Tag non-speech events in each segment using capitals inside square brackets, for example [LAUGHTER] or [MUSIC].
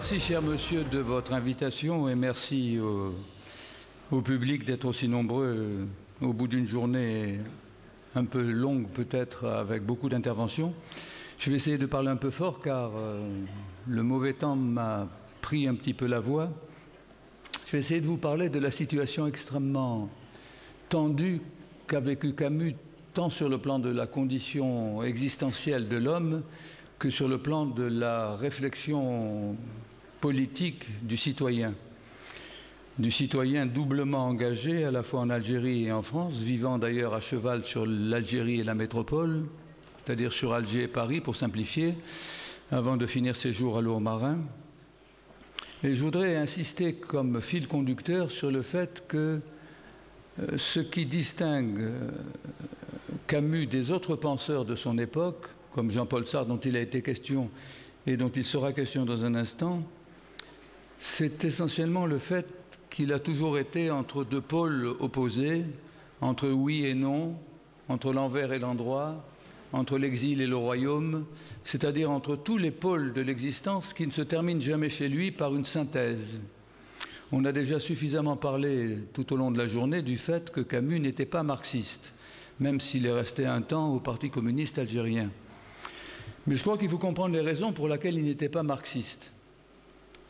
Merci, cher monsieur, de votre invitation et merci au, public d'être aussi nombreux au bout d'une journée un peu longue, peut-être avec beaucoup d'interventions. Je vais essayer de parler un peu fort car euh, le mauvais temps m'a pris un petit peu la voix. Je vais essayer de vous parler de la situation extrêmement tendue qu'a vécu Camus, tant sur le plan de la condition existentielle de l'homme que sur le plan de la réflexion politique du citoyen. Du citoyen doublement engagé, à la fois en Algérie et en France, vivant d'ailleurs à cheval sur l'Algérie et la métropole, c'est-à-dire sur Alger et Paris, pour simplifier, avant de finir ses jours à Lourmarin. Et je voudrais insister comme fil conducteur sur le fait que euh, ce qui distingue euh, Camus des autres penseurs de son époque, comme Jean-Paul Sartre dont il a été question et dont il sera question dans un instant, c'est essentiellement le fait qu'il a toujours été entre deux pôles opposés, entre oui et non, entre l'envers et l'endroit, entre l'exil et le royaume, c'est-à-dire entre tous les pôles de l'existence qui ne se terminent jamais chez lui par une synthèse. On a déjà suffisamment parlé tout au long de la journée du fait que Camus n'était pas marxiste, même s'il est resté un temps au Parti communiste algérien. Mais je crois qu'il faut comprendre les raisons pour lesquelles il n'était pas marxiste.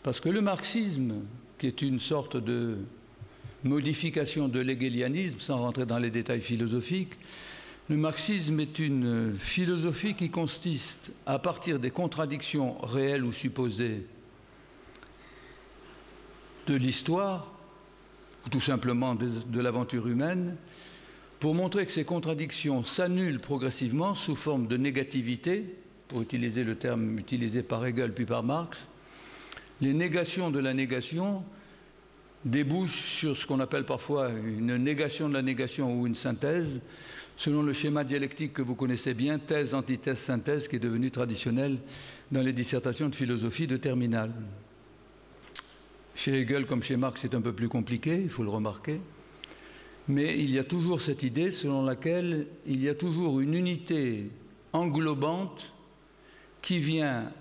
Parce que le marxisme, qui est une sorte de modification de l'hégélianisme, sans rentrer dans les détails philosophiques, le marxisme est une philosophie qui consiste, à partir des contradictions réelles ou supposées de l'histoire, ou tout simplement de, de l'aventure humaine, pour montrer que ces contradictions s'annulent progressivement sous forme de négativité, pour utiliser le terme utilisé par Hegel puis par Marx, les négations de la négation débouchent sur ce qu'on appelle parfois une négation de la négation ou une synthèse, selon le schéma dialectique que vous connaissez bien, thèse, antithèse, synthèse, qui est devenu traditionnel dans les dissertations de philosophie de terminale. Chez Hegel comme chez Marx, c'est un peu plus compliqué, il faut le remarquer. Mais il y a toujours cette idée selon laquelle il y a toujours une unité englobante qui vient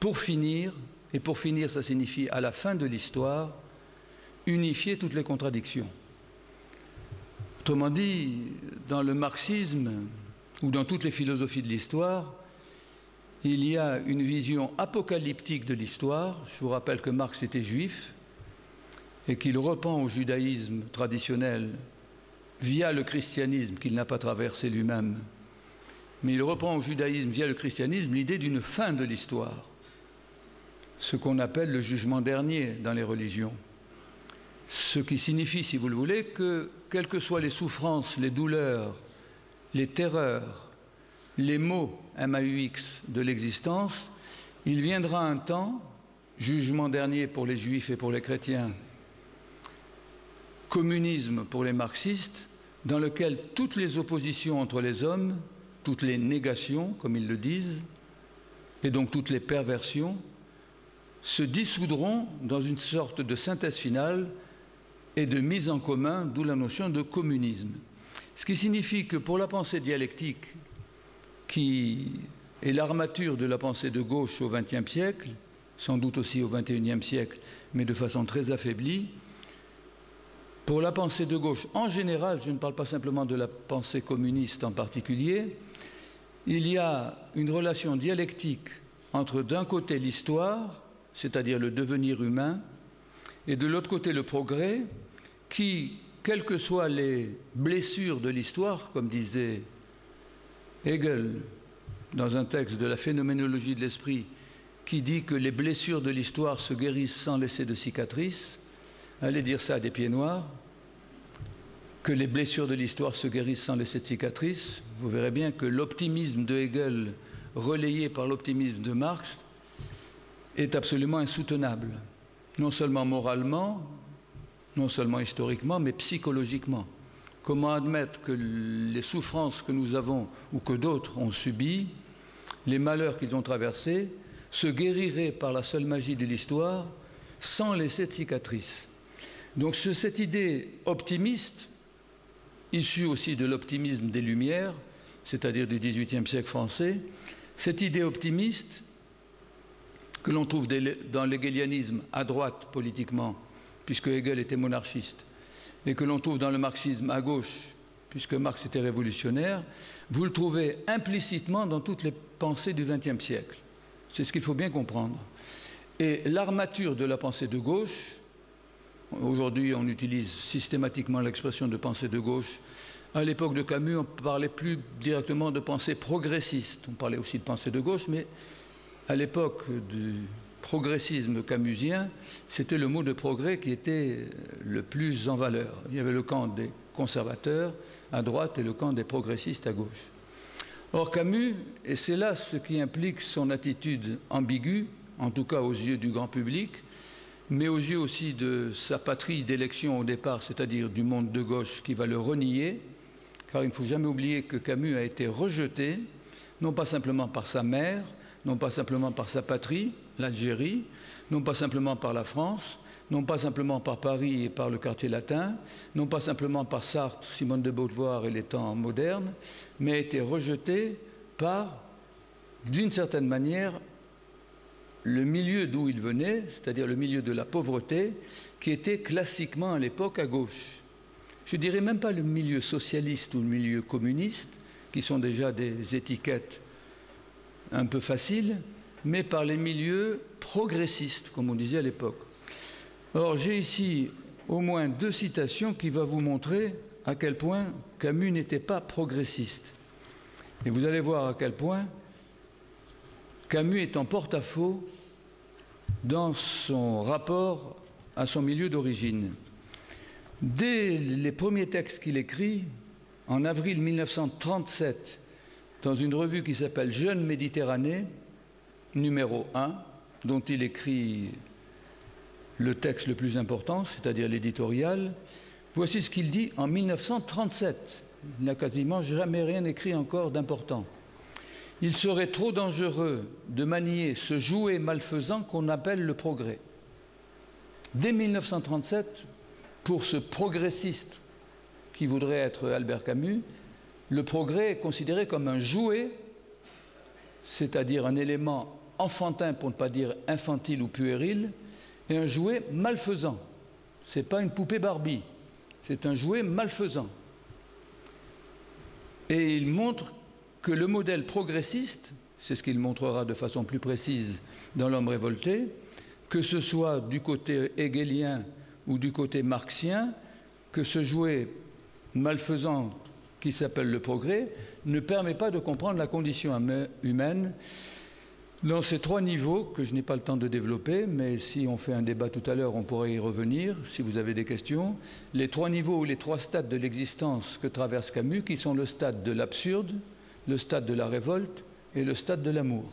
pour finir, et pour finir ça signifie à la fin de l'histoire, unifier toutes les contradictions. Autrement dit, dans le marxisme ou dans toutes les philosophies de l'histoire, il y a une vision apocalyptique de l'histoire. Je vous rappelle que Marx était juif et qu'il reprend au judaïsme traditionnel via le christianisme qu'il n'a pas traversé lui-même. Mais il reprend au judaïsme via le christianisme l'idée d'une fin de l'histoire, ce qu'on appelle le jugement dernier dans les religions. Ce qui signifie, si vous le voulez, que quelles que soient les souffrances, les douleurs, les terreurs, les maux MAUX de l'existence, il viendra un temps, jugement dernier pour les juifs et pour les chrétiens, communisme pour les marxistes, dans lequel toutes les oppositions entre les hommes, toutes les négations, comme ils le disent, et donc toutes les perversions, se dissoudront dans une sorte de synthèse finale et de mise en commun, d'où la notion de communisme. Ce qui signifie que pour la pensée dialectique, qui est l'armature de la pensée de gauche au XXe siècle, sans doute aussi au XXIe siècle, mais de façon très affaiblie, pour la pensée de gauche en général, je ne parle pas simplement de la pensée communiste en particulier, il y a une relation dialectique entre d'un côté l'histoire, c'est-à-dire le devenir humain, et de l'autre côté le progrès, qui, quelles que soient les blessures de l'histoire, comme disait Hegel dans un texte de la phénoménologie de l'esprit, qui dit que les blessures de l'histoire se guérissent sans laisser de cicatrices, allez dire ça à des pieds noirs, que les blessures de l'histoire se guérissent sans laisser de cicatrices, vous verrez bien que l'optimisme de Hegel, relayé par l'optimisme de Marx, est absolument insoutenable non seulement moralement, non seulement historiquement, mais psychologiquement. Comment admettre que les souffrances que nous avons ou que d'autres ont subies, les malheurs qu'ils ont traversés, se guériraient par la seule magie de l'histoire sans laisser de cicatrices? Donc cette idée optimiste, issue aussi de l'optimisme des Lumières, c'est-à-dire du XVIIIe siècle français, cette idée optimiste que l'on trouve dans l'hegelianisme à droite politiquement, puisque Hegel était monarchiste, et que l'on trouve dans le marxisme à gauche, puisque Marx était révolutionnaire, vous le trouvez implicitement dans toutes les pensées du XXe siècle. C'est ce qu'il faut bien comprendre. Et l'armature de la pensée de gauche, aujourd'hui on utilise systématiquement l'expression de pensée de gauche, à l'époque de Camus on parlait plus directement de pensée progressiste, on parlait aussi de pensée de gauche, mais à l'époque du progressisme camusien, c'était le mot de progrès qui était le plus en valeur. Il y avait le camp des conservateurs à droite et le camp des progressistes à gauche. Or Camus, et c'est là ce qui implique son attitude ambiguë, en tout cas aux yeux du grand public, mais aux yeux aussi de sa patrie d'élection au départ, c'est-à-dire du monde de gauche qui va le renier, car il ne faut jamais oublier que Camus a été rejeté, non pas simplement par sa mère, non pas simplement par sa patrie, l'Algérie, non pas simplement par la France, non pas simplement par Paris et par le quartier latin, non pas simplement par Sartre, Simone de Beauvoir et les temps modernes, mais a été rejeté par, d'une certaine manière, le milieu d'où il venait, c'est-à-dire le milieu de la pauvreté, qui était classiquement à l'époque à gauche. Je dirais même pas le milieu socialiste ou le milieu communiste, qui sont déjà des étiquettes un peu faciles, mais par les milieux progressistes, comme on disait à l'époque. Or, j'ai ici au moins deux citations qui vont vous montrer à quel point Camus n'était pas progressiste. Et vous allez voir à quel point Camus est en porte-à-faux dans son rapport à son milieu d'origine. Dès les premiers textes qu'il écrit, en avril 1937, dans une revue qui s'appelle Jeune Méditerranée, numéro 1, dont il écrit le texte le plus important, c'est-à-dire l'éditorial, voici ce qu'il dit en 1937. Il n'a quasiment jamais rien écrit encore d'important. Il serait trop dangereux de manier ce jouet malfaisant qu'on appelle le progrès. Dès 1937, pour ce progressiste qui voudrait être Albert Camus, le progrès est considéré comme un jouet, c'est-à-dire un élément enfantin, pour ne pas dire infantile ou puéril, et un jouet malfaisant. Ce n'est pas une poupée Barbie, c'est un jouet malfaisant. Et il montre que le modèle progressiste, c'est ce qu'il montrera de façon plus précise dans L'homme révolté, que ce soit du côté hegelien ou du côté marxien, que ce jouet malfaisant qui s'appelle le progrès ne permet pas de comprendre la condition humaine dans ces trois niveaux que je n'ai pas le temps de développer, mais si on fait un débat tout à l'heure, on pourrait y revenir si vous avez des questions. Les trois niveaux ou les trois stades de l'existence que traverse Camus, qui sont le stade de l'absurde, le stade de la révolte et le stade de l'amour.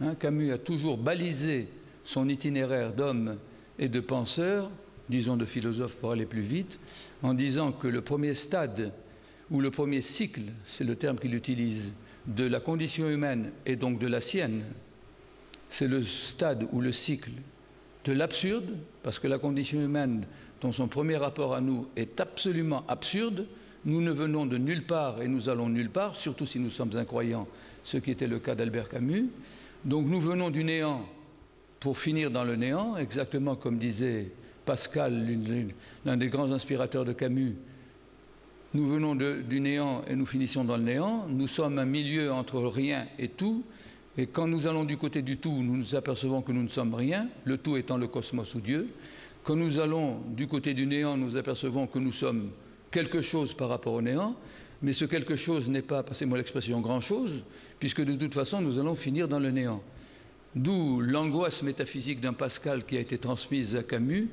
Hein, Camus a toujours balisé son itinéraire d'homme et de penseur, disons de philosophe pour aller plus vite, en disant que le premier stade ou le premier cycle, c'est le terme qu'il utilise, de la condition humaine et donc de la sienne, c'est le stade ou le cycle de l'absurde, parce que la condition humaine, dans son premier rapport à nous, est absolument absurde. Nous ne venons de nulle part et nous allons nulle part, surtout si nous sommes incroyants, ce qui était le cas d'Albert Camus. Donc nous venons du néant pour finir dans le néant, exactement comme disait Pascal, l'un des grands inspirateurs de Camus. Nous venons du néant et nous finissons dans le néant. Nous sommes un milieu entre rien et tout. Et quand nous allons du côté du tout, nous nous apercevons que nous ne sommes rien, le tout étant le cosmos ou Dieu. Quand nous allons du côté du néant, nous apercevons que nous sommes quelque chose par rapport au néant, mais ce quelque chose n'est pas, passez-moi l'expression, grand-chose, puisque de toute façon, nous allons finir dans le néant. D'où l'angoisse métaphysique d'un Pascal qui a été transmise à Camus,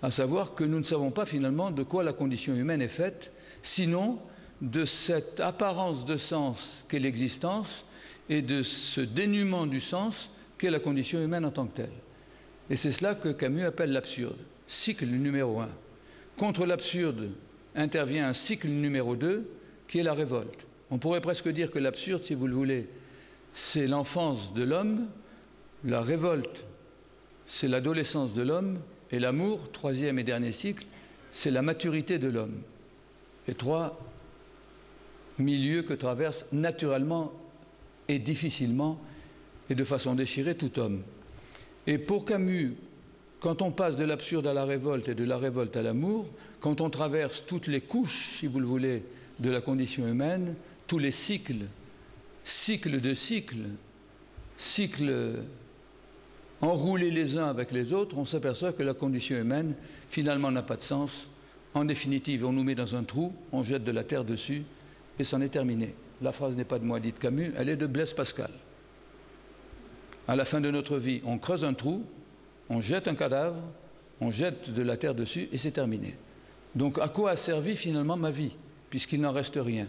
à savoir que nous ne savons pas finalement de quoi la condition humaine est faite, sinon de cette apparence de sens qu'est l'existence, et de ce dénuement du sens qu'est la condition humaine en tant que telle. Et c'est cela que Camus appelle l'absurde. Cycle numéro un. Contre l'absurde intervient un cycle numéro deux qui est la révolte. On pourrait presque dire que l'absurde, si vous le voulez, c'est l'enfance de l'homme, la révolte, c'est l'adolescence de l'homme, et l'amour, troisième et dernier cycle, c'est la maturité de l'homme. Les trois milieux que traverse naturellement et difficilement et de façon déchirée tout homme. Et pour Camus, quand on passe de l'absurde à la révolte et de la révolte à l'amour, quand on traverse toutes les couches, si vous le voulez, de la condition humaine, tous les cycles, cycles de cycles, cycles enroulés les uns avec les autres, on s'aperçoit que la condition humaine, finalement, n'a pas de sens. En définitive, on nous met dans un trou, on jette de la terre dessus, et c'en est terminé. La phrase n'est pas de moi, dit Camus, elle est de Blaise Pascal. À la fin de notre vie, on creuse un trou, on jette un cadavre, on jette de la terre dessus, et c'est terminé. Donc à quoi a servi finalement ma vie, puisqu'il n'en reste rien?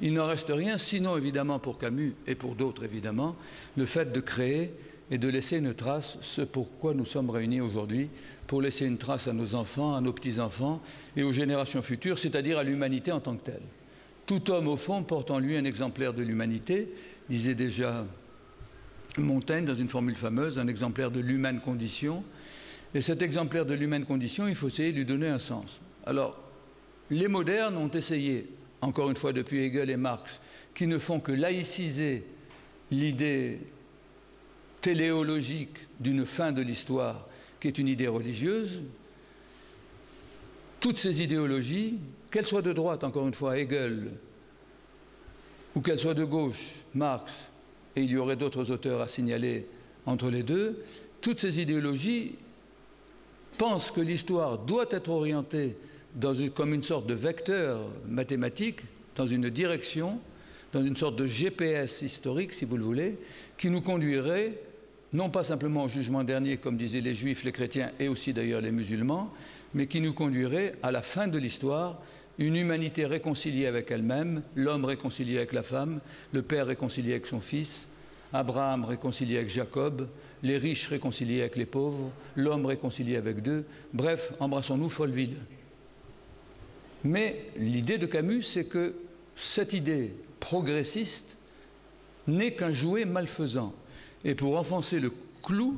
Il n'en reste rien, sinon évidemment pour Camus et pour d'autres évidemment, le fait de créer et de laisser une trace, ce pourquoi nous sommes réunis aujourd'hui, pour laisser une trace à nos enfants, à nos petits-enfants et aux générations futures, c'est-à-dire à, l'humanité en tant que telle. Tout homme, au fond, porte en lui un exemplaire de l'humanité, disait déjà Montaigne dans une formule fameuse, un exemplaire de l'humaine condition. Et cet exemplaire de l'humaine condition, il faut essayer de lui donner un sens. Alors, les modernes ont essayé, encore une fois depuis Hegel et Marx, qui ne font que laïciser l'idée téléologique d'une fin de l'histoire qui est une idée religieuse, toutes ces idéologies, qu'elles soient de droite, encore une fois, Hegel, ou qu'elles soient de gauche, Marx, et il y aurait d'autres auteurs à signaler entre les deux, toutes ces idéologies pensent que l'histoire doit être orientée comme une sorte de vecteur mathématique, dans une direction, dans une sorte de GPS historique, si vous le voulez, qui nous conduirait non pas simplement au jugement dernier, comme disaient les juifs, les chrétiens et aussi d'ailleurs les musulmans, mais qui nous conduirait à la fin de l'histoire, une humanité réconciliée avec elle-même, l'homme réconcilié avec la femme, le père réconcilié avec son fils, Abraham réconcilié avec Jacob, les riches réconciliés avec les pauvres, l'homme réconcilié avec deux, bref, embrassons-nous Folleville. Mais l'idée de Camus, c'est que cette idée progressiste n'est qu'un jouet malfaisant. Et pour enfoncer le clou,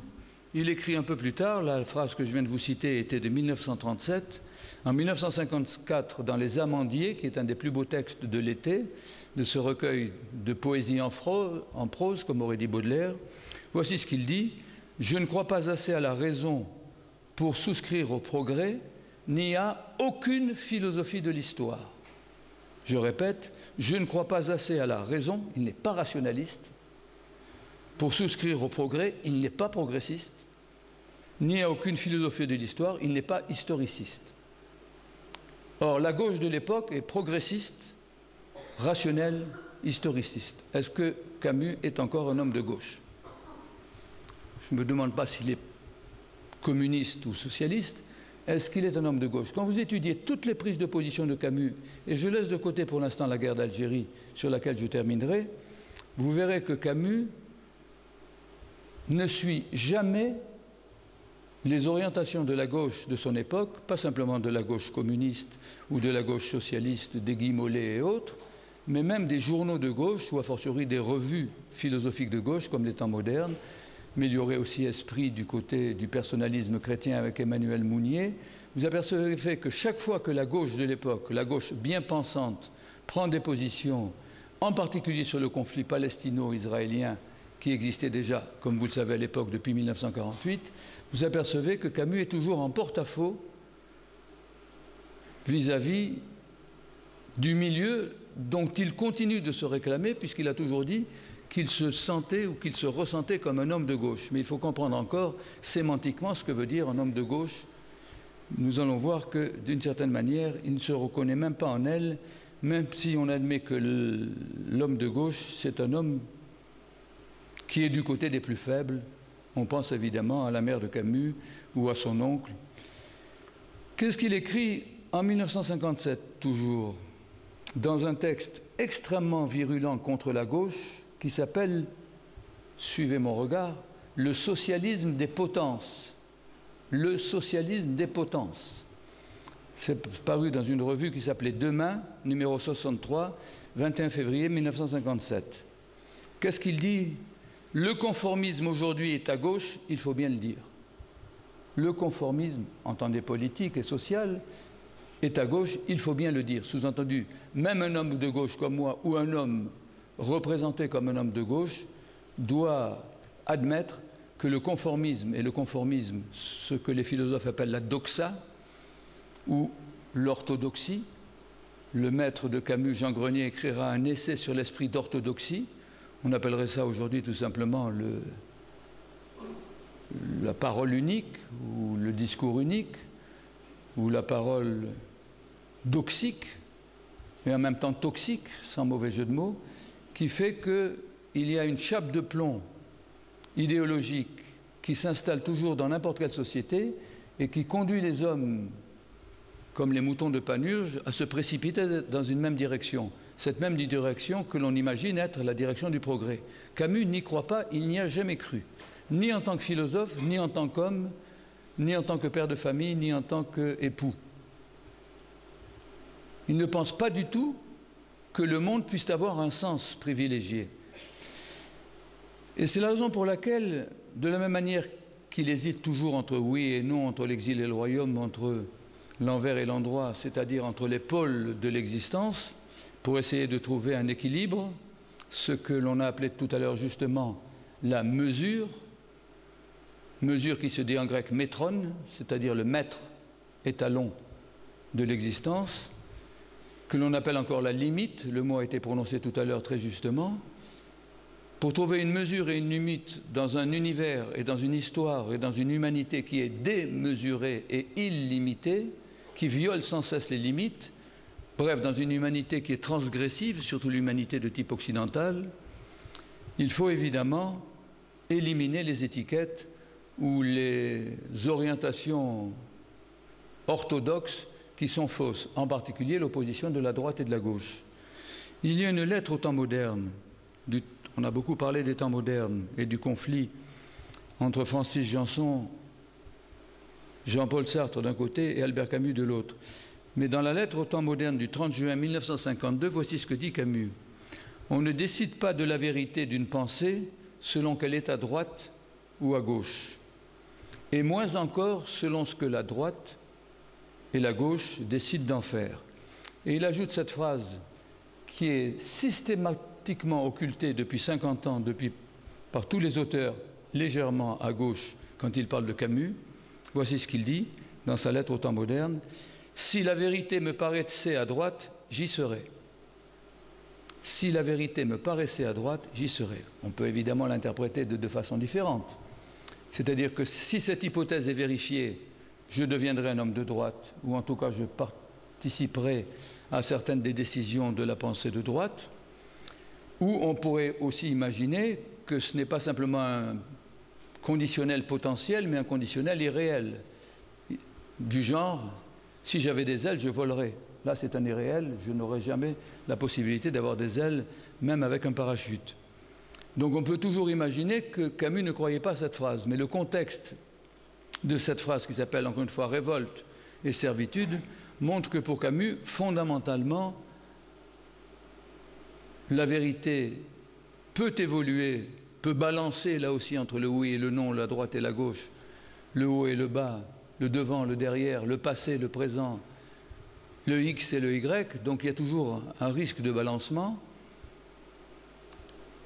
il écrit un peu plus tard, la phrase que je viens de vous citer était de 1937, en 1954, dans Les Amandiers, qui est un des plus beaux textes de l'été, de ce recueil de poésie en, en prose, comme aurait dit Baudelaire, voici ce qu'il dit Je ne crois pas assez à la raison pour souscrire au progrès, ni à aucune philosophie de l'histoire. Je répète, je ne crois pas assez à la raison, il n'est pas rationaliste, pour souscrire au progrès, il n'est pas progressiste, ni à aucune philosophie de l'histoire, il n'est pas historiciste. Or, la gauche de l'époque est progressiste, rationnelle, historiciste. Est-ce que Camus est encore un homme de gauche? Je ne me demande pas s'il est communiste ou socialiste. Est-ce qu'il est un homme de gauche? Quand vous étudiez toutes les prises de position de Camus, et je laisse de côté pour l'instant la guerre d'Algérie, sur laquelle je terminerai, vous verrez que Camus ne suit jamais les orientations de la gauche de son époque, pas simplement de la gauche communiste ou de la gauche socialiste, des Guy et autres, mais même des journaux de gauche ou a fortiori des revues philosophiques de gauche comme les temps modernes, mais il y aurait aussi esprit du côté du personnalisme chrétien avec Emmanuel Mounier. Vous apercevez que chaque fois que la gauche de l'époque, la gauche bien pensante, prend des positions, en particulier sur le conflit palestino-israélien, qui existait déjà, comme vous le savez à l'époque, depuis 1948, vous apercevez que Camus est toujours en porte-à-faux vis-à-vis du milieu dont il continue de se réclamer, puisqu'il a toujours dit qu'il se sentait ou qu'il se ressentait comme un homme de gauche. Mais il faut comprendre encore sémantiquement ce que veut dire un homme de gauche. Nous allons voir que, d'une certaine manière, il ne se reconnaît même pas en elle, même si on admet que l'homme de gauche, c'est un homme qui est du côté des plus faibles. On pense évidemment à la mère de Camus ou à son oncle. Qu'est-ce qu'il écrit en 1957, toujours, dans un texte extrêmement virulent contre la gauche qui s'appelle, suivez mon regard, le socialisme des potences. Le socialisme des potences. C'est paru dans une revue qui s'appelait Demain, numéro 63, 21 février 1957. Qu'est-ce qu'il dit le conformisme aujourd'hui est à gauche, il faut bien le dire. Le conformisme, entendez politique et social, est à gauche, il faut bien le dire. Sous-entendu, même un homme de gauche comme moi ou un homme représenté comme un homme de gauche doit admettre que le conformisme, et le conformisme, ce que les philosophes appellent la doxa, ou l'orthodoxie, le maître de Camus, Jean Grenier, écrira un essai sur l'esprit d'orthodoxie. On appellerait ça aujourd'hui tout simplement le, la parole unique, ou le discours unique, ou la parole doxique, mais en même temps toxique, sans mauvais jeu de mots, qui fait qu'il y a une chape de plomb idéologique qui s'installe toujours dans n'importe quelle société et qui conduit les hommes, comme les moutons de Panurge, à se précipiter dans une même direction. Cette même direction que l'on imagine être la direction du progrès. Camus n'y croit pas, il n'y a jamais cru, ni en tant que philosophe, ni en tant qu'homme, ni en tant que père de famille, ni en tant qu'époux. Il ne pense pas du tout que le monde puisse avoir un sens privilégié. Et c'est la raison pour laquelle, de la même manière qu'il hésite toujours entre oui et non, entre l'exil et le royaume, entre l'envers et l'endroit, c'est-à-dire entre les pôles de l'existence, pour essayer de trouver un équilibre, ce que l'on a appelé tout à l'heure justement la mesure, mesure qui se dit en grec métron, c'est-à-dire le maître étalon de l'existence, que l'on appelle encore la limite, le mot a été prononcé tout à l'heure très justement, pour trouver une mesure et une limite dans un univers et dans une histoire et dans une humanité qui est démesurée et illimitée, qui viole sans cesse les limites, bref, dans une humanité qui est transgressive, surtout l'humanité de type occidental, il faut évidemment éliminer les étiquettes ou les orientations orthodoxes qui sont fausses, en particulier l'opposition de la droite et de la gauche. Il y a une lettre au temps moderne, on a beaucoup parlé des temps modernes et du conflit entre Francis Janson, Jean-Paul Sartre d'un côté et Albert Camus de l'autre. Mais dans la lettre au temps moderne du 30 juin 1952, voici ce que dit Camus. On ne décide pas de la vérité d'une pensée selon qu'elle est à droite ou à gauche, et moins encore selon ce que la droite et la gauche décident d'en faire. Et il ajoute cette phrase qui est systématiquement occultée depuis 50 ans, depuis, par tous les auteurs légèrement à gauche quand il parle de Camus. Voici ce qu'il dit dans sa lettre au temps moderne. Si la vérité me paraissait à droite, j'y serais. Si la vérité me paraissait à droite, j'y serais. On peut évidemment l'interpréter de deux façons différentes. C'est-à-dire que si cette hypothèse est vérifiée, je deviendrai un homme de droite, ou en tout cas je participerai à certaines des décisions de la pensée de droite, ou on pourrait aussi imaginer que ce n'est pas simplement un conditionnel potentiel, mais un conditionnel irréel, du genre, si j'avais des ailes, je volerais. Là, c'est un irréel, je n'aurais jamais la possibilité d'avoir des ailes, même avec un parachute. Donc on peut toujours imaginer que Camus ne croyait pas à cette phrase, mais le contexte de cette phrase qui s'appelle encore une fois révolte et servitude montre que pour Camus, fondamentalement, la vérité peut évoluer, peut balancer là aussi entre le oui et le non, la droite et la gauche, le haut et le bas, le devant, le derrière, le passé, le présent, le X et le Y, donc il y a toujours un risque de balancement.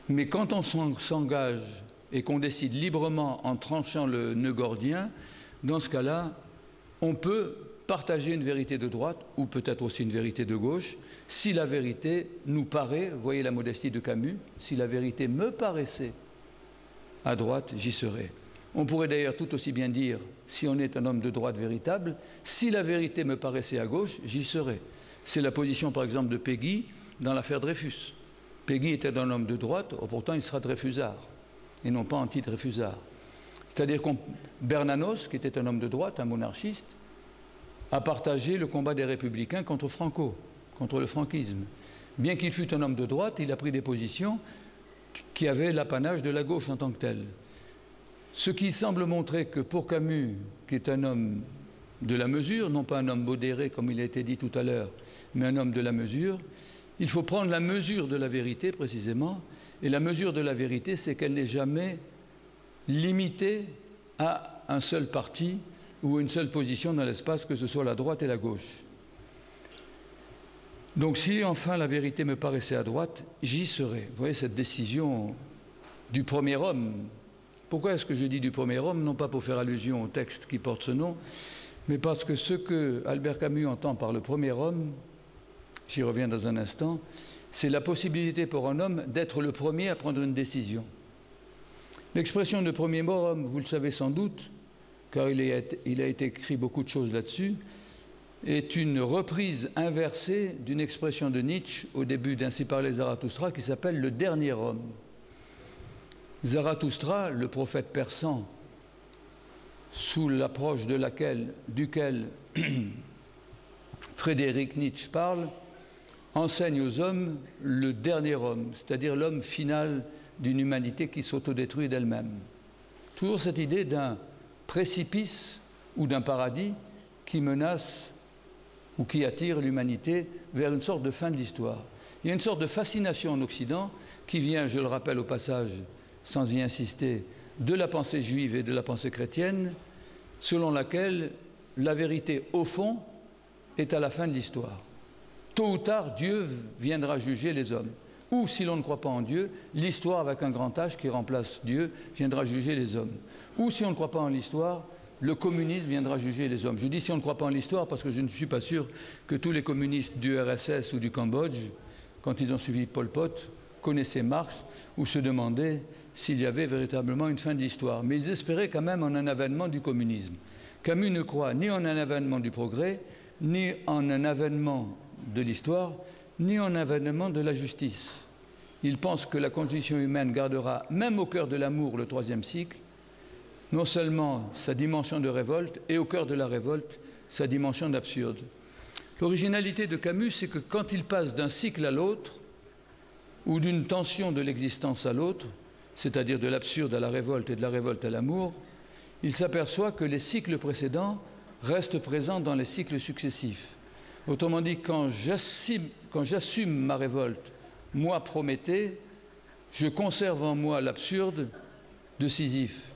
Mais quand on s'engage et qu'on décide librement en tranchant le nœud gordien, dans ce cas-là, on peut partager une vérité de droite ou peut-être aussi une vérité de gauche si la vérité nous paraît, voyez la modestie de Camus, si la vérité me paraissait à droite, j'y serais. On pourrait d'ailleurs tout aussi bien dire, si on est un homme de droite véritable, si la vérité me paraissait à gauche, j'y serais. C'est la position par exemple de Peggy dans l'affaire Dreyfus. Peggy était un homme de droite, pourtant il sera Dreyfusard et non pas anti-Dreyfusard. C'est-à-dire que Bernanos, qui était un homme de droite, un monarchiste, a partagé le combat des républicains contre Franco, contre le franquisme. Bien qu'il fût un homme de droite, il a pris des positions qui avaient l'apanage de la gauche en tant que telle. Ce qui semble montrer que pour Camus, qui est un homme de la mesure, non pas un homme modéré comme il a été dit tout à l'heure, mais un homme de la mesure, il faut prendre la mesure de la vérité précisément et la mesure de la vérité, c'est qu'elle n'est jamais limitée à un seul parti ou une seule position dans l'espace, que ce soit la droite et la gauche. Donc si enfin la vérité me paraissait à droite, j'y serais. Vous voyez cette décision du premier homme Pourquoi est-ce que je dis du premier homme Non pas pour faire allusion au texte qui porte ce nom, mais parce que ce que Albert Camus entend par le premier homme, j'y reviens dans un instant, c'est la possibilité pour un homme d'être le premier à prendre une décision. L'expression de premier homme, vous le savez sans doute, car il a, été écrit beaucoup de choses là-dessus, est une reprise inversée d'une expression de Nietzsche au début d'Ainsi parlait Zarathustra qui s'appelle le dernier homme. Zarathustra, le prophète persan, sous l'approche de laquelle, duquel [CLEARS THROAT] Frédéric Nietzsche parle, enseigne aux hommes le dernier homme, c'est-à-dire l'homme final d'une humanité qui s'autodétruit d'elle-même. Toujours cette idée d'un précipice ou d'un paradis qui menace ou qui attire l'humanité vers une sorte de fin de l'histoire. Il y a une sorte de fascination en Occident qui vient, je le rappelle au passage, sans y insister, de la pensée juive et de la pensée chrétienne, selon laquelle la vérité, au fond, est à la fin de l'histoire. Tôt ou tard, Dieu viendra juger les hommes. Ou, si l'on ne croit pas en Dieu, l'histoire avec un grand H qui remplace Dieu viendra juger les hommes. Ou, si on ne croit pas en l'histoire, le communisme viendra juger les hommes. Je dis si on ne croit pas en l'histoire parce que je ne suis pas sûr que tous les communistes du RSS ou du Cambodge, quand ils ont suivi Pol Pot, connaissaient Marx ou se demandaient s'il y avait véritablement une fin de l'histoire. Mais ils espéraient quand même en un avènement du communisme. Camus ne croit ni en un avènement du progrès, ni en un avènement de l'histoire, ni en un avènement de la justice. Il pense que la condition humaine gardera, même au cœur de l'amour, le troisième cycle, non seulement sa dimension de révolte, et au cœur de la révolte, sa dimension d'absurde. L'originalité de Camus, c'est que quand il passe d'un cycle à l'autre, ou d'une tension de l'existence à l'autre, c'est-à-dire de l'absurde à la révolte et de la révolte à l'amour, il s'aperçoit que les cycles précédents restent présents dans les cycles successifs. Autrement dit, quand j'assume ma révolte, moi Prométhée, je conserve en moi l'absurde de Sisyphe.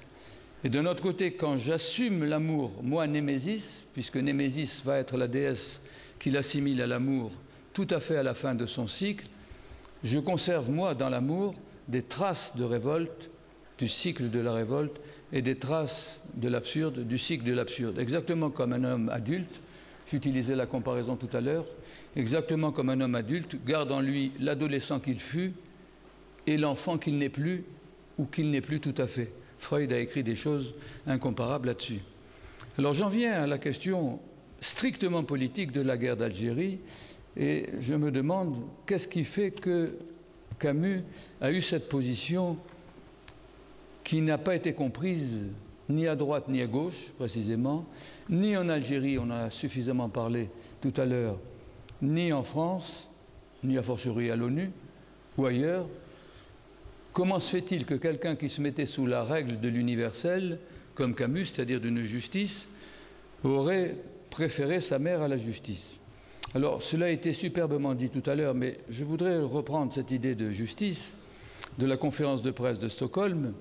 Et de notre côté, quand j'assume l'amour, moi Némésis, puisque Némésis va être la déesse qui l'assimile à l'amour tout à fait à la fin de son cycle, je conserve moi dans l'amour des traces de révolte, du cycle de la révolte, et des traces de l'absurde, du cycle de l'absurde. Exactement comme un homme adulte, j'utilisais la comparaison tout à l'heure, exactement comme un homme adulte garde en lui l'adolescent qu'il fut et l'enfant qu'il n'est plus ou qu'il n'est plus tout à fait. Freud a écrit des choses incomparables là-dessus. Alors j'en viens à la question strictement politique de la guerre d'Algérie et je me demande qu'est-ce qui fait que Camus a eu cette position qui n'a pas été comprise ni à droite ni à gauche, précisément, ni en Algérie, on en a suffisamment parlé tout à l'heure, ni en France, ni a fortiori à l'ONU ou ailleurs. Comment se fait-il que quelqu'un qui se mettait sous la règle de l'universel, comme Camus, c'est-à-dire d'une justice, aurait préféré sa mère à la justice? Alors, cela a été superbement dit tout à l'heure, mais je voudrais reprendre cette idée de justice de la conférence de presse de Stockholm.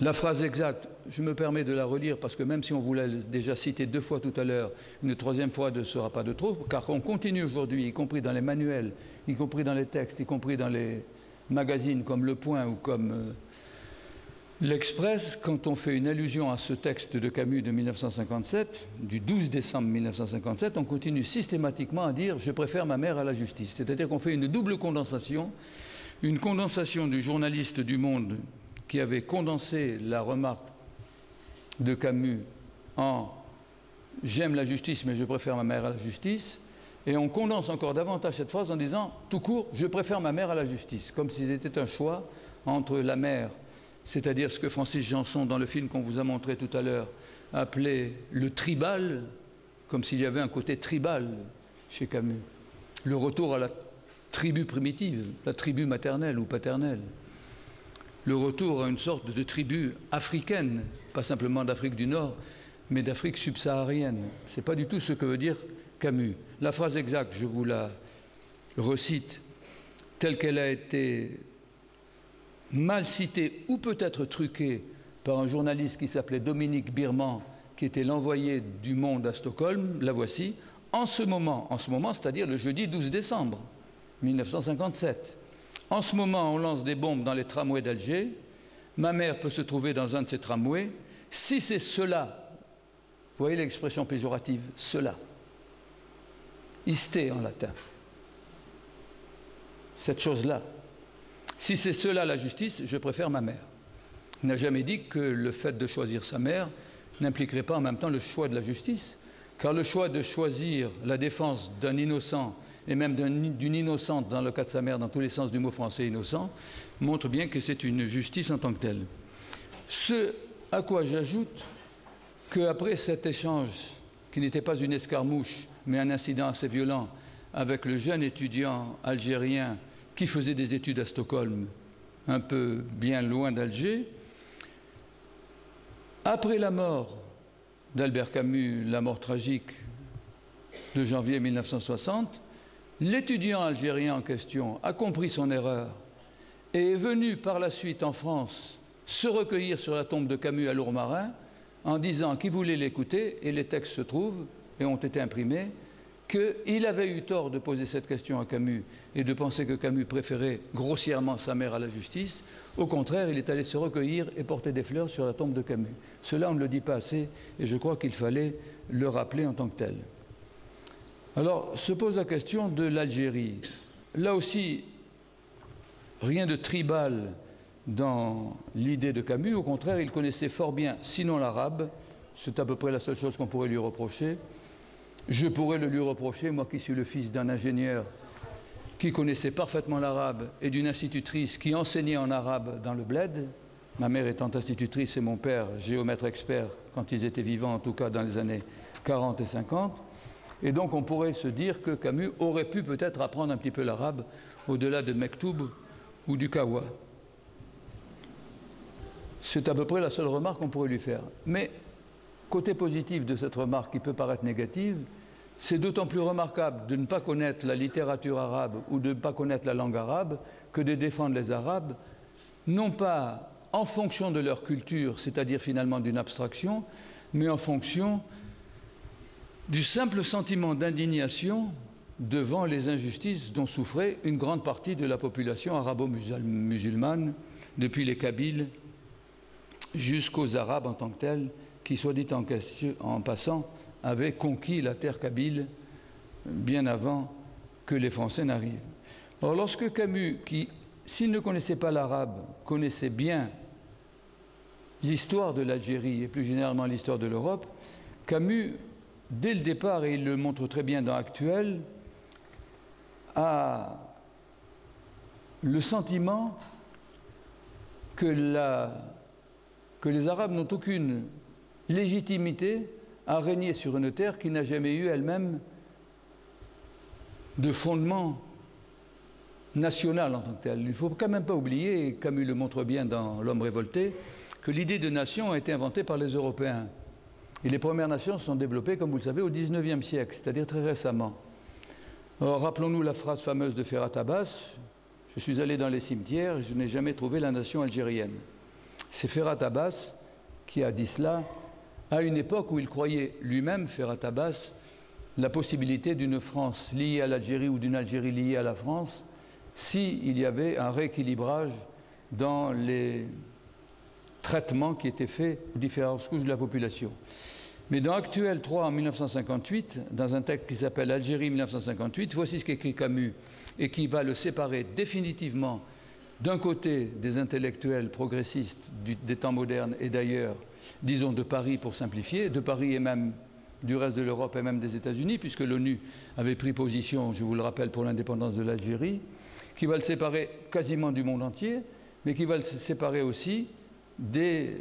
La phrase exacte, je me permets de la relire parce que même si on vous l'a déjà citée deux fois tout à l'heure, une troisième fois ne sera pas de trop, car on continue aujourd'hui, y compris dans les manuels, y compris dans les textes, y compris dans les magazines comme Le Point ou comme euh, L'Express, quand on fait une allusion à ce texte de Camus de 1957, du 12 décembre 1957, on continue systématiquement à dire je préfère ma mère à la justice. C'est-à-dire qu'on fait une double condensation, une condensation du journaliste du Monde qui avait condensé la remarque de Camus en j'aime la justice mais je préfère ma mère à la justice, et on condense encore davantage cette phrase en disant tout court je préfère ma mère à la justice, comme si c'était un choix entre la mère c'est-à-dire ce que Francis Janson, dans le film qu'on vous a montré tout à l'heure, appelait le tribal, comme s'il y avait un côté tribal chez Camus. Le retour à la tribu primitive, la tribu maternelle ou paternelle. Le retour à une sorte de tribu africaine, pas simplement d'Afrique du Nord, mais d'Afrique subsaharienne. Ce n'est pas du tout ce que veut dire Camus. La phrase exacte, je vous la recite, telle qu'elle a été mal cité ou peut-être truqué par un journaliste qui s'appelait Dominique Birman, qui était l'envoyé du Monde à Stockholm, la voici, en ce moment, en ce moment, c'est-à-dire le jeudi 12 décembre 1957. En ce moment, on lance des bombes dans les tramways d'Alger. ma mère peut se trouver dans un de ces tramways. Si c'est cela, voyez l'expression péjorative, cela, iste en latin, cette chose-là, si c'est cela la justice, je préfère ma mère. Il n'a jamais dit que le fait de choisir sa mère n'impliquerait pas en même temps le choix de la justice, car le choix de choisir la défense d'un innocent et même d'une innocente dans le cas de sa mère, dans tous les sens du mot français innocent, montre bien que c'est une justice en tant que telle. Ce à quoi j'ajoute qu'après cet échange, qui n'était pas une escarmouche, mais un incident assez violent avec le jeune étudiant algérien qui faisait des études à Stockholm, un peu bien loin d'Alger, après la mort d'Albert Camus, la mort tragique de janvier 1960, l'étudiant algérien en question a compris son erreur et est venu par la suite en France se recueillir sur la tombe de Camus à Lourmarin en disant qu'il voulait l'écouter, et les textes se trouvent et ont été imprimés, qu'il avait eu tort de poser cette question à Camus et de penser que Camus préférait grossièrement sa mère à la justice. Au contraire, il est allé se recueillir et porter des fleurs sur la tombe de Camus. Cela, on ne le dit pas assez et je crois qu'il fallait le rappeler en tant que tel. Alors, se pose la question de l'Algérie. Là aussi, rien de tribal dans l'idée de Camus. Au contraire, il connaissait fort bien, sinon l'arabe, c'est à peu près la seule chose qu'on pourrait lui reprocher, je pourrais le lui reprocher, moi qui suis le fils d'un ingénieur qui connaissait parfaitement l'arabe et d'une institutrice qui enseignait en arabe dans le bled, ma mère étant institutrice et mon père géomètre expert quand ils étaient vivants, en tout cas dans les années 40 et 50. Et donc on pourrait se dire que Camus aurait pu peut-être apprendre un petit peu l'arabe au-delà de Mektoub ou du Kawa. C'est à peu près la seule remarque qu'on pourrait lui faire. Mais Côté positif de cette remarque qui peut paraître négative, c'est d'autant plus remarquable de ne pas connaître la littérature arabe ou de ne pas connaître la langue arabe que de défendre les Arabes, non pas en fonction de leur culture, c'est-à-dire finalement d'une abstraction, mais en fonction du simple sentiment d'indignation devant les injustices dont souffrait une grande partie de la population arabo-musulmane, depuis les Kabyles jusqu'aux Arabes en tant que tels, qui, soit dit en, passant, avait conquis la terre kabyle bien avant que les Français n'arrivent. Or, lorsque Camus, qui, s'il ne connaissait pas l'arabe, connaissait bien l'histoire de l'Algérie et plus généralement l'histoire de l'Europe, Camus, dès le départ, et il le montre très bien dans Actuel, a le sentiment que, que les Arabes n'ont aucune légitimité à régner sur une terre qui n'a jamais eu elle-même de fondement national en tant que tel. Il ne faut quand même pas oublier, et Camus le montre bien dans L'homme révolté, que l'idée de nation a été inventée par les Européens. Et les Premières Nations se sont développées, comme vous le savez, au XIXe siècle, c'est-à-dire très récemment. Rappelons-nous la phrase fameuse de Ferrat Abbas Je suis allé dans les cimetières et je n'ai jamais trouvé la nation algérienne. C'est Ferrat Abbas qui a dit cela à une époque où il croyait lui-même, Ferrat Abbas, la possibilité d'une France liée à l'Algérie ou d'une Algérie liée à la France, s'il y avait un rééquilibrage dans les traitements qui étaient faits aux différentes couches de la population. Mais dans Actuel 3 en 1958, dans un texte qui s'appelle Algérie 1958, voici ce qu'écrit Camus et qui va le séparer définitivement d'un côté des intellectuels progressistes des temps modernes et d'ailleurs disons, de Paris pour simplifier, de Paris et même du reste de l'Europe et même des États-Unis, puisque l'ONU avait pris position, je vous le rappelle, pour l'indépendance de l'Algérie, qui va le séparer quasiment du monde entier, mais qui va le séparer aussi des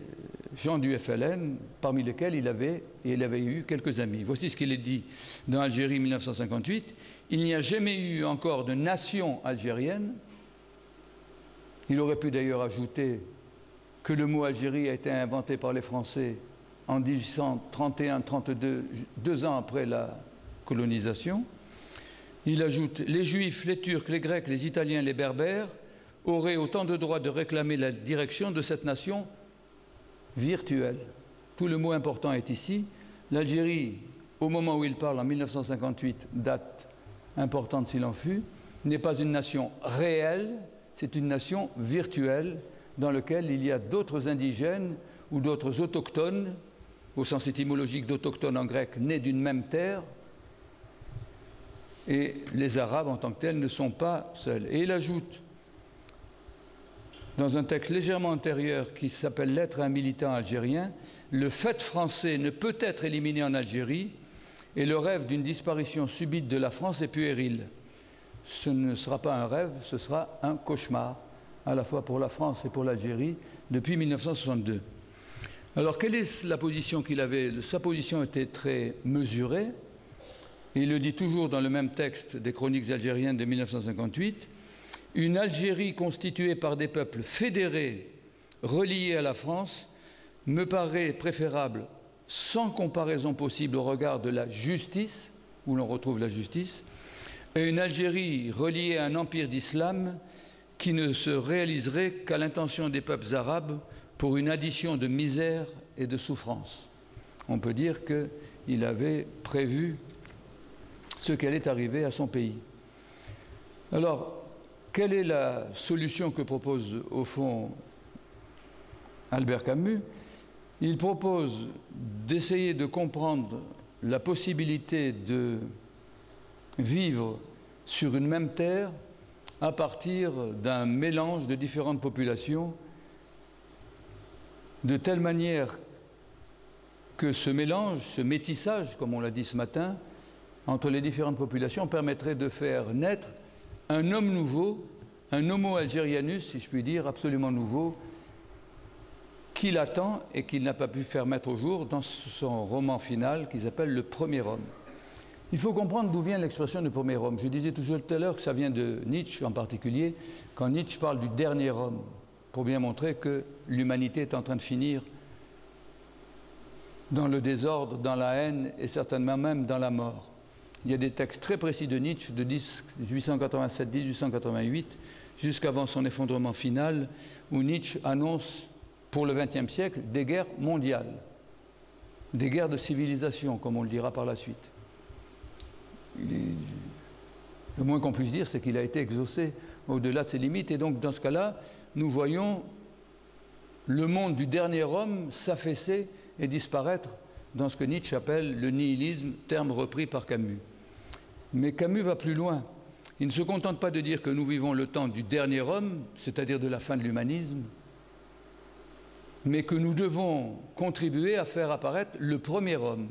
gens du FLN, parmi lesquels il avait, et il avait eu quelques amis. Voici ce qu'il est dit dans Algérie 1958. Il n'y a jamais eu encore de nation algérienne. Il aurait pu d'ailleurs ajouter que le mot Algérie a été inventé par les Français en 1831-32, deux ans après la colonisation. Il ajoute Les Juifs, les Turcs, les Grecs, les Italiens, les Berbères auraient autant de droits de réclamer la direction de cette nation virtuelle. Tout le mot important est ici. L'Algérie, au moment où il parle, en 1958, date importante s'il en fut, n'est pas une nation réelle, c'est une nation virtuelle dans lequel il y a d'autres indigènes ou d'autres autochtones, au sens étymologique d'autochtones en grec, nés d'une même terre, et les Arabes en tant que tels ne sont pas seuls. Et il ajoute, dans un texte légèrement antérieur qui s'appelle Lettre à un militant algérien, le fait français ne peut être éliminé en Algérie et le rêve d'une disparition subite de la France est puéril. Ce ne sera pas un rêve, ce sera un cauchemar, à la fois pour la France et pour l'Algérie, depuis 1962. Alors, quelle est la position qu'il avait? Sa position était très mesurée. Il le dit toujours dans le même texte des Chroniques algériennes de 1958. Une Algérie constituée par des peuples fédérés, reliés à la France, me paraît préférable, sans comparaison possible au regard de la justice, où l'on retrouve la justice, et une Algérie reliée à un empire d'islam qui ne se réaliserait qu'à l'intention des peuples arabes pour une addition de misère et de souffrance. On peut dire qu'il avait prévu ce qui allait arriver à son pays. Alors, quelle est la solution que propose au fond Albert Camus? Il propose d'essayer de comprendre la possibilité de vivre sur une même terre à partir d'un mélange de différentes populations, de telle manière que ce mélange, ce métissage, comme on l'a dit ce matin, entre les différentes populations permettrait de faire naître un homme nouveau, un homo algérianus, si je puis dire, absolument nouveau, qu'il attend et qu'il n'a pas pu faire mettre au jour dans son roman final qu'il s'appelle Le premier homme. Il faut comprendre d'où vient l'expression du premier homme. Je disais toujours tout à l'heure que ça vient de Nietzsche en particulier, quand Nietzsche parle du dernier homme, pour bien montrer que l'humanité est en train de finir dans le désordre, dans la haine et certainement même dans la mort. Il y a des textes très précis de Nietzsche de 1887-1888 jusqu'avant son effondrement final où Nietzsche annonce pour le XXe siècle des guerres mondiales, des guerres de civilisation, comme on le dira par la suite le moins qu'on puisse dire, c'est qu'il a été exaucé au-delà de ses limites. Et donc, dans ce cas-là, nous voyons le monde du dernier homme s'affaisser et disparaître dans ce que Nietzsche appelle le nihilisme, terme repris par Camus. Mais Camus va plus loin. Il ne se contente pas de dire que nous vivons le temps du dernier homme, c'est-à-dire de la fin de l'humanisme, mais que nous devons contribuer à faire apparaître le premier homme.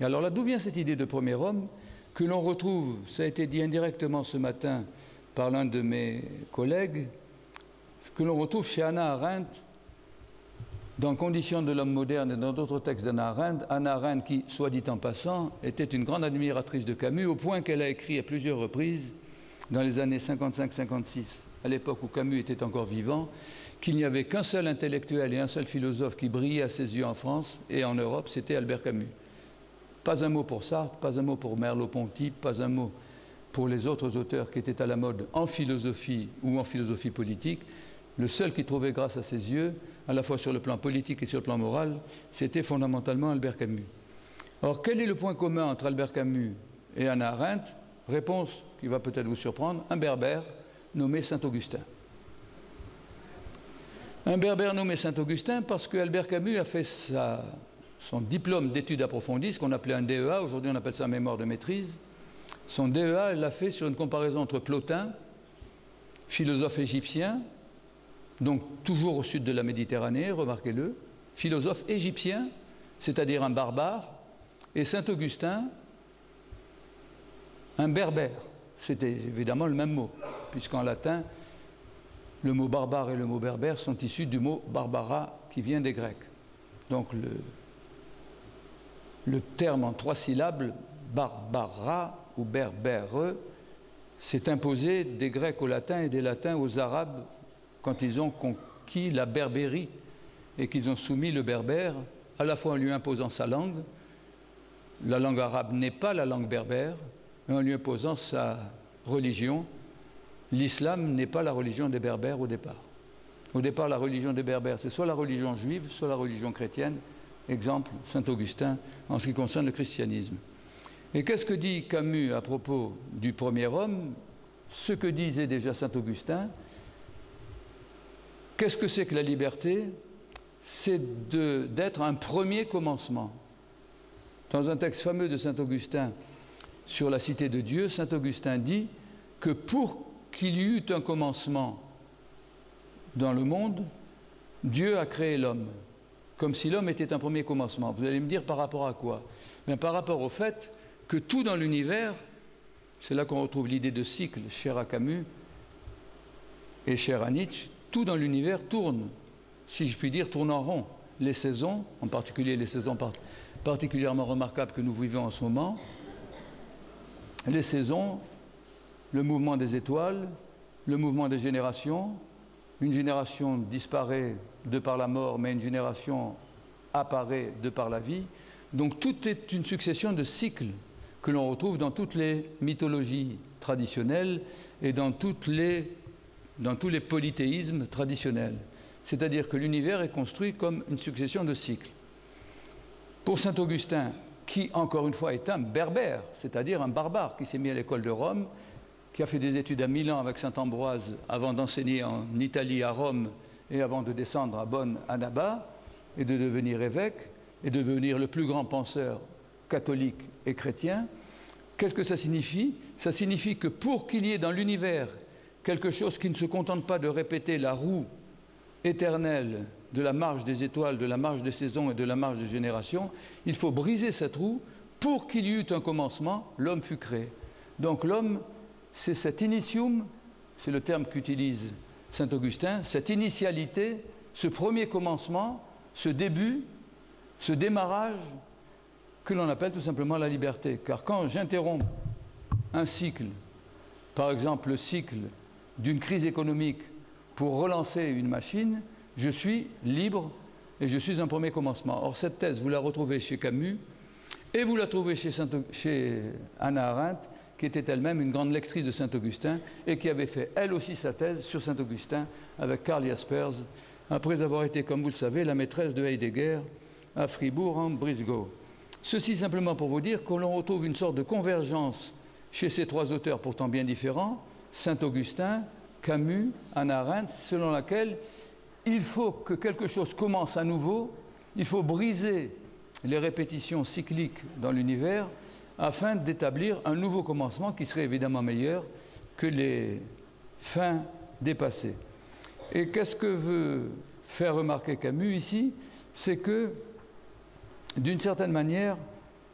Et alors là, d'où vient cette idée de premier homme? Que l'on retrouve, ça a été dit indirectement ce matin par l'un de mes collègues, que l'on retrouve chez Anna Arendt dans Conditions de l'homme moderne et dans d'autres textes d'Anna Arendt, Anna Arendt qui, soit dit en passant, était une grande admiratrice de Camus, au point qu'elle a écrit à plusieurs reprises, dans les années 55-56, à l'époque où Camus était encore vivant, qu'il n'y avait qu'un seul intellectuel et un seul philosophe qui brillait à ses yeux en France et en Europe, c'était Albert Camus. Pas un mot pour Sartre, pas un mot pour Merleau-Ponty, pas un mot pour les autres auteurs qui étaient à la mode en philosophie ou en philosophie politique. Le seul qui trouvait grâce à ses yeux, à la fois sur le plan politique et sur le plan moral, c'était fondamentalement Albert Camus. Or, quel est le point commun entre Albert Camus et Anna Arendt? Réponse qui va peut-être vous surprendre, un berbère nommé Saint-Augustin. Un berbère nommé Saint-Augustin parce que Albert Camus a fait sa son diplôme d'études approfondies, ce qu'on appelait un DEA, aujourd'hui on appelle ça mémoire de maîtrise. Son DEA, elle l'a fait sur une comparaison entre Plotin, philosophe égyptien, donc toujours au sud de la Méditerranée, remarquez-le, philosophe égyptien, c'est-à-dire un barbare, et Saint Augustin, un berbère. C'était évidemment le même mot, puisqu'en latin, le mot barbare et le mot berbère sont issus du mot barbara qui vient des Grecs. Donc le, le terme en trois syllabes, barbara ou berbère, s'est imposé des Grecs au latin et des latins aux Arabes quand ils ont conquis la Berbérie et qu'ils ont soumis le berbère, à la fois en lui imposant sa langue, la langue arabe n'est pas la langue berbère, mais en lui imposant sa religion. L'islam n'est pas la religion des berbères au départ. Au départ, la religion des berbères, c'est soit la religion juive, soit la religion chrétienne, Exemple, Saint Augustin en ce qui concerne le christianisme. Et qu'est-ce que dit Camus à propos du premier homme? Ce que disait déjà Saint Augustin, Qu'est-ce que c'est que la liberté? C'est d'être un premier commencement. Dans un texte fameux de Saint Augustin sur la cité de Dieu, Saint Augustin dit que pour qu'il y eût un commencement dans le monde, Dieu a créé l'homme, comme si l'homme était un premier commencement. Vous allez me dire par rapport à quoi? Bien, Par rapport au fait que tout dans l'univers, c'est là qu'on retrouve l'idée de cycle, cher à Camus et cher à Nietzsche, tout dans l'univers tourne, si je puis dire, tourne en rond. Les saisons, en particulier les saisons particulièrement remarquables que nous vivons en ce moment, les saisons, le mouvement des étoiles, le mouvement des générations, une génération disparaît de par la mort, mais une génération apparaît de par la vie. Donc tout est une succession de cycles que l'on retrouve dans toutes les mythologies traditionnelles et dans, tous les polythéismes traditionnels. C'est-à-dire que l'univers est construit comme une succession de cycles. Pour saint Augustin, qui encore une fois est un berbère, c'est-à-dire un barbare qui s'est mis à l'école de Rome, qui a fait des études à Milan avec saint Ambroise avant d'enseigner en Italie, à Rome, et avant de descendre à Bonn, à Naba, et de devenir évêque, et de devenir le plus grand penseur catholique et chrétien. Qu'est-ce que ça signifie? Ça signifie que pour qu'il y ait dans l'univers quelque chose qui ne se contente pas de répéter la roue éternelle de la marche des étoiles, de la marche des saisons et de la marche des générations, il faut briser cette roue pour qu'il y eût un commencement, l'homme fut créé. Donc l'homme, c'est cet initium, c'est le terme qu'utilise Saint Augustin, cette initialité, ce premier commencement, ce début, ce démarrage que l'on appelle tout simplement la liberté. Car quand j'interromps un cycle, par exemple le cycle d'une crise économique pour relancer une machine, je suis libre et je suis un premier commencement. Or, cette thèse, vous la retrouvez chez Camus et vous la trouvez chez, chez Anna Arendt, qui était elle-même une grande lectrice de Saint-Augustin et qui avait fait elle aussi sa thèse sur Saint-Augustin avec Karl Jaspers, après avoir été, comme vous le savez, la maîtresse de Heidegger à Fribourg en Brisgau. Ceci simplement pour vous dire que l'on retrouve une sorte de convergence chez ces trois auteurs pourtant bien différents, Saint-Augustin, Camus, Anna Arendt, selon laquelle il faut que quelque chose commence à nouveau, il faut briser les répétitions cycliques dans l'univers afin d'établir un nouveau commencement qui serait évidemment meilleur que les fins dépassées. Et qu'est-ce que veut faire remarquer Camus ici? C'est que, d'une certaine manière,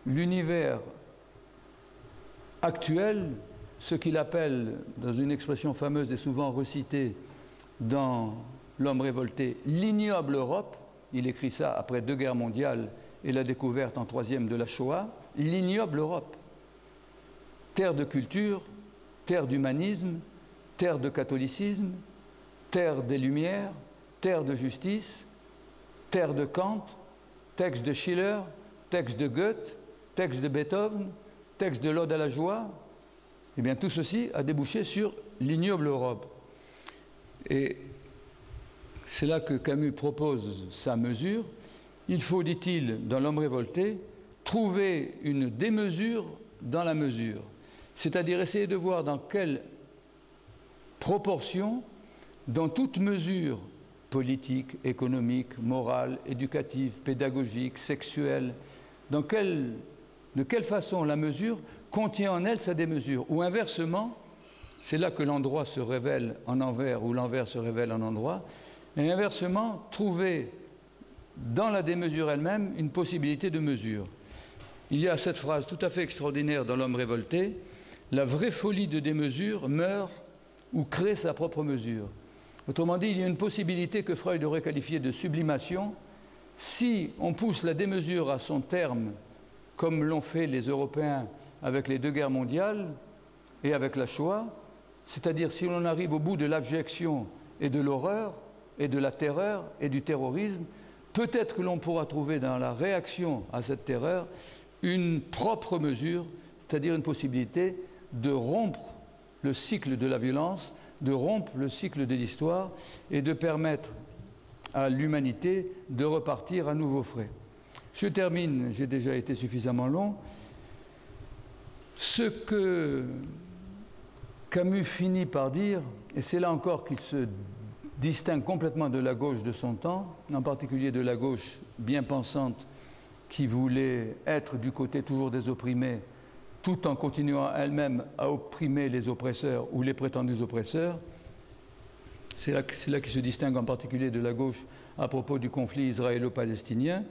l'univers actuel, ce qu'il appelle, dans une expression fameuse et souvent recitée dans L'homme révolté, l'ignoble Europe, il écrit ça après deux guerres mondiales et la découverte en troisième de la Shoah, l'ignoble Europe. Terre de culture, terre d'humanisme, terre de catholicisme, terre des Lumières, terre de justice, terre de Kant, texte de Schiller, texte de Goethe, texte de Beethoven, texte de l'Ode à la joie. Eh bien, tout ceci a débouché sur l'ignoble Europe. Et c'est là que Camus propose sa mesure. Il faut, dit-il, dans l'homme révolté, trouver une démesure dans la mesure, c'est-à-dire essayer de voir dans quelle proportion, dans toute mesure politique, économique, morale, éducative, pédagogique, sexuelle, dans de quelle façon la mesure contient en elle sa démesure, ou inversement, c'est là que l'endroit se révèle en envers ou l'envers se révèle en endroit, et inversement, trouver dans la démesure elle-même une possibilité de mesure. Il y a cette phrase tout à fait extraordinaire dans L'homme révolté La vraie folie de démesure meurt ou crée sa propre mesure. Autrement dit, il y a une possibilité que Freud aurait qualifiée de sublimation si on pousse la démesure à son terme, comme l'ont fait les Européens avec les deux guerres mondiales et avec la Shoah, c'est-à-dire si l'on arrive au bout de l'abjection et de l'horreur et de la terreur et du terrorisme, peut-être que l'on pourra trouver dans la réaction à cette terreur une propre mesure, c'est-à-dire une possibilité de rompre le cycle de la violence, de rompre le cycle de l'histoire et de permettre à l'humanité de repartir à nouveau frais. Je termine, j'ai déjà été suffisamment long. Ce que Camus finit par dire, et c'est là encore qu'il se distingue complètement de la gauche de son temps, en particulier de la gauche bien pensante qui voulait être du côté toujours des opprimés, tout en continuant elle-même à opprimer les oppresseurs ou les prétendus oppresseurs. C'est là, là qu'il se distingue en particulier de la gauche à propos du conflit israélo-palestinien.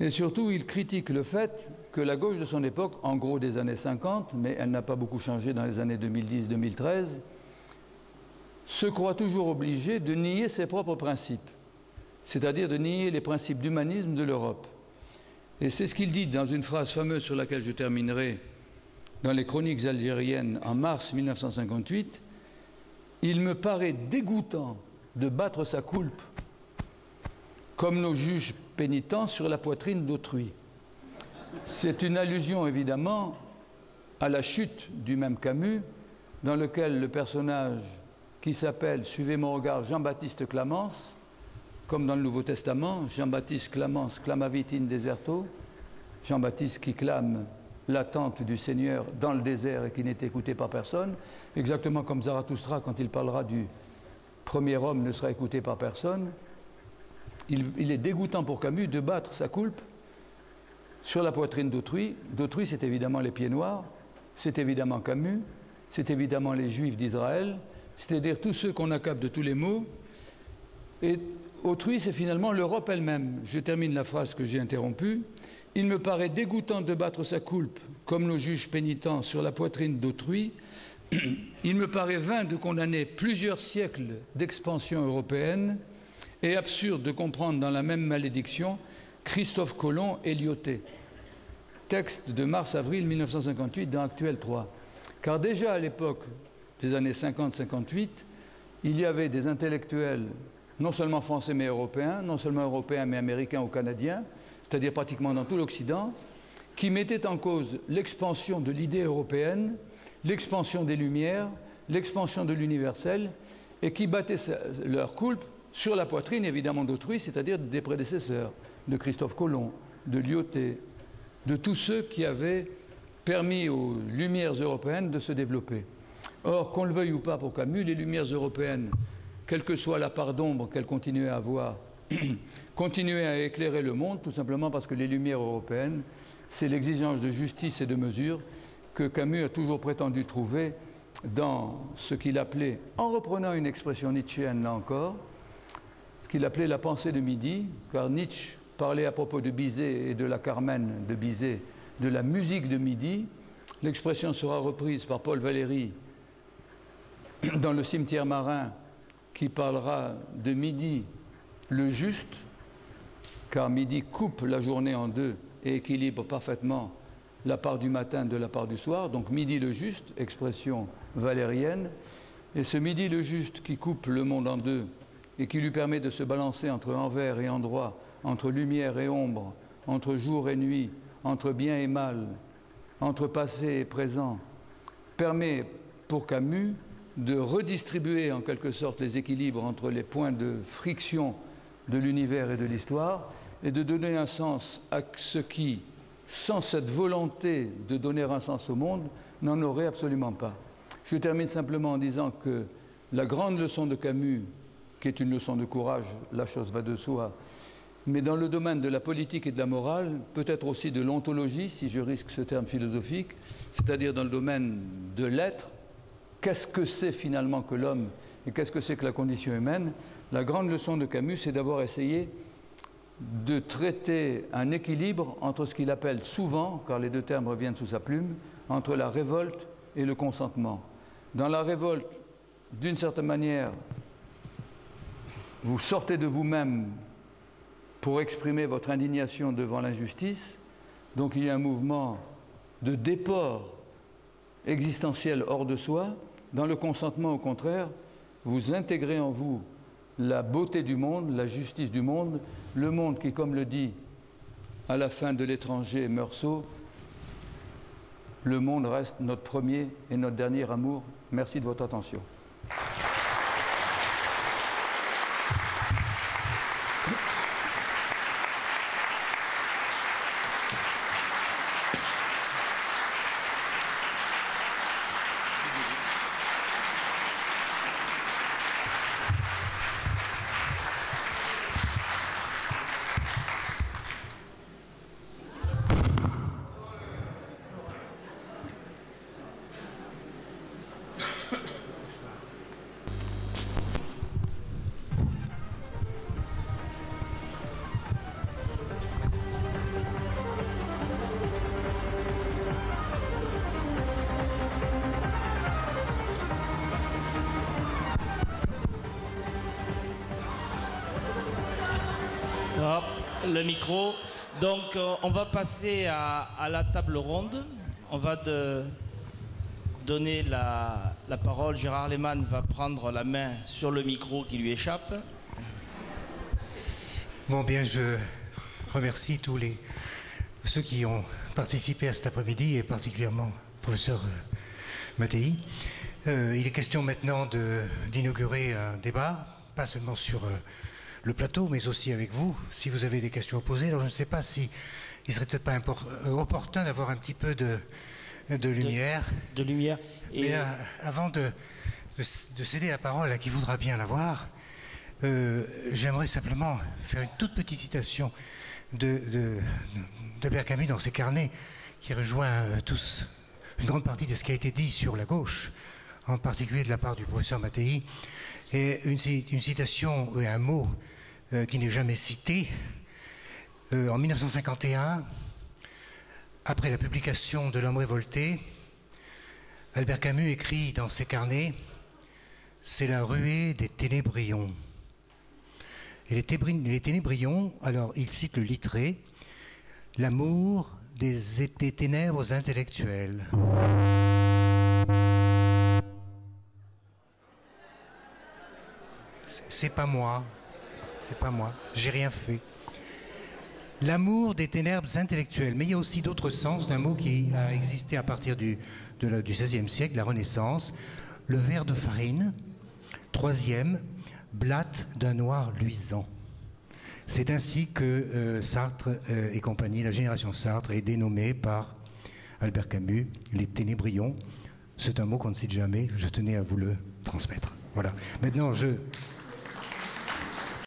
Et surtout, il critique le fait que la gauche de son époque, en gros des années 50, mais elle n'a pas beaucoup changé dans les années 2010-2013, se croit toujours obligée de nier ses propres principes, c'est-à-dire de nier les principes d'humanisme de l'Europe. Et c'est ce qu'il dit dans une phrase fameuse sur laquelle je terminerai dans les chroniques algériennes en mars 1958. Il me paraît dégoûtant de battre sa coulpe comme nos juges pénitents sur la poitrine d'autrui. C'est une allusion évidemment à la chute du même Camus, dans lequel le personnage qui s'appelle, suivez mon regard, Jean-Baptiste Clamence, comme dans le Nouveau Testament, Jean-Baptiste Clamence, clamavit in deserto, Jean-Baptiste qui clame l'attente du Seigneur dans le désert et qui n'est écouté par personne, exactement comme Zarathustra quand il parlera du premier homme ne sera écouté par personne. Il, il est dégoûtant pour Camus de battre sa coulpe sur la poitrine d'autrui. D'autrui, c'est évidemment les pieds noirs, c'est évidemment Camus, c'est évidemment les Juifs d'Israël, c'est-à-dire tous ceux qu'on accable de tous les maux. Et autrui, c'est finalement l'Europe elle-même. Je termine la phrase que j'ai interrompue. Il me paraît dégoûtant de battre sa coulpe, comme nos juges pénitents, sur la poitrine d'autrui. [CLEARS THROAT] Il me paraît vain de condamner plusieurs siècles d'expansion européenne et absurde de comprendre dans la même malédiction Christophe Colomb et Lyoté. Texte de mars-avril 1958 dans Actuel 3. Car déjà à l'époque des années 50-58, il y avait des intellectuels, non seulement français mais européens, non seulement européens mais américains ou canadiens, c'est-à-dire pratiquement dans tout l'Occident, qui mettaient en cause l'expansion de l'idée européenne, l'expansion des Lumières, l'expansion de l'universel, et qui battaient leur coulpe sur la poitrine, évidemment, d'autrui, c'est-à-dire des prédécesseurs, de Christophe Colomb, de Lyoté, de tous ceux qui avaient permis aux Lumières européennes de se développer. Or, qu'on le veuille ou pas pour Camus, les Lumières européennes, quelle que soit la part d'ombre qu'elles continuaient à avoir, [CLEARS THROAT] continuaient à éclairer le monde, tout simplement parce que les Lumières européennes, c'est l'exigence de justice et de mesure que Camus a toujours prétendu trouver dans ce qu'il appelait, en reprenant une expression nietzschéenne là encore, ce qu'il appelait la pensée de midi, car Nietzsche parlait à propos de Bizet et de la Carmen de Bizet, de la musique de midi. L'expression sera reprise par Paul Valéry [CLEARS THROAT] dans le cimetière marin qui parlera de midi le juste, car midi coupe la journée en deux et équilibre parfaitement la part du matin de la part du soir, donc midi le juste, expression valérienne, et ce midi le juste qui coupe le monde en deux et qui lui permet de se balancer entre envers et endroit, entre lumière et ombre, entre jour et nuit, entre bien et mal, entre passé et présent, permet pour Camus de redistribuer en quelque sorte les équilibres entre les points de friction de l'univers et de l'histoire et de donner un sens à ce qui, sans cette volonté de donner un sens au monde, n'en aurait absolument pas. Je termine simplement en disant que la grande leçon de Camus, qui est une leçon de courage, la chose va de soi, mais dans le domaine de la politique et de la morale, peut-être aussi de l'ontologie, si je risque ce terme philosophique, c'est-à-dire dans le domaine de l'être, qu'est-ce que c'est finalement que l'homme et qu'est-ce que c'est que la condition humaine, la grande leçon de Camus, c'est d'avoir essayé de traiter un équilibre entre ce qu'il appelle souvent, car les deux termes reviennent sous sa plume, entre la révolte et le consentement. Dans la révolte, d'une certaine manière, vous sortez de vous-même pour exprimer votre indignation devant l'injustice, donc il y a un mouvement de déport existentiel hors de soi, dans le consentement, au contraire, vous intégrez en vous la beauté du monde, la justice du monde, le monde qui, comme le dit à la fin de l'étranger Meursault, le monde reste notre premier et notre dernier amour. Merci de votre attention. Passer à, la table ronde. On va donner la, parole. Gérard Lehmann va prendre la main sur le micro qui lui échappe. Bon, bien, je remercie tous ceux qui ont participé à cet après-midi et particulièrement professeur euh, Mattei. Euh, il est question maintenant d'inaugurer un débat, pas seulement sur euh, le plateau, mais aussi avec vous, si vous avez des questions à poser. Alors, je ne sais pas si il serait peut-être pas euh, opportun d'avoir un petit peu de, de lumière. De lumière. Et Mais euh, avant de, de, de céder la parole à qui voudra bien l'avoir, euh, j'aimerais simplement faire une toute petite citation de, de, d'Albert Camus dans ses carnets, qui rejoint euh, tous une grande partie de ce qui a été dit sur la gauche, en particulier de la part du professeur Mattei, et une, ci- une citation et un mot qui n'est jamais cité. Euh, en 1951, après la publication de L'homme révolté, Albert Camus écrit dans ses carnets C'est la ruée des ténébrions. Et les, ténébrions, alors il cite le littré L'amour des, des ténèbres intellectuelles. C'est pas moi. C'est pas moi. J'ai rien fait. L'amour des ténèbres intellectuelles. Mais il y a aussi d'autres sens d'un mot qui a existé à partir du, XVIe siècle, la Renaissance. Le verre de farine. Troisième, blatte d'un noir luisant. C'est ainsi que euh, Sartre euh, et compagnie, la génération Sartre, est dénommée par Albert Camus les ténébrions. C'est un mot qu'on ne cite jamais. Je tenais à vous le transmettre. Voilà. Maintenant, je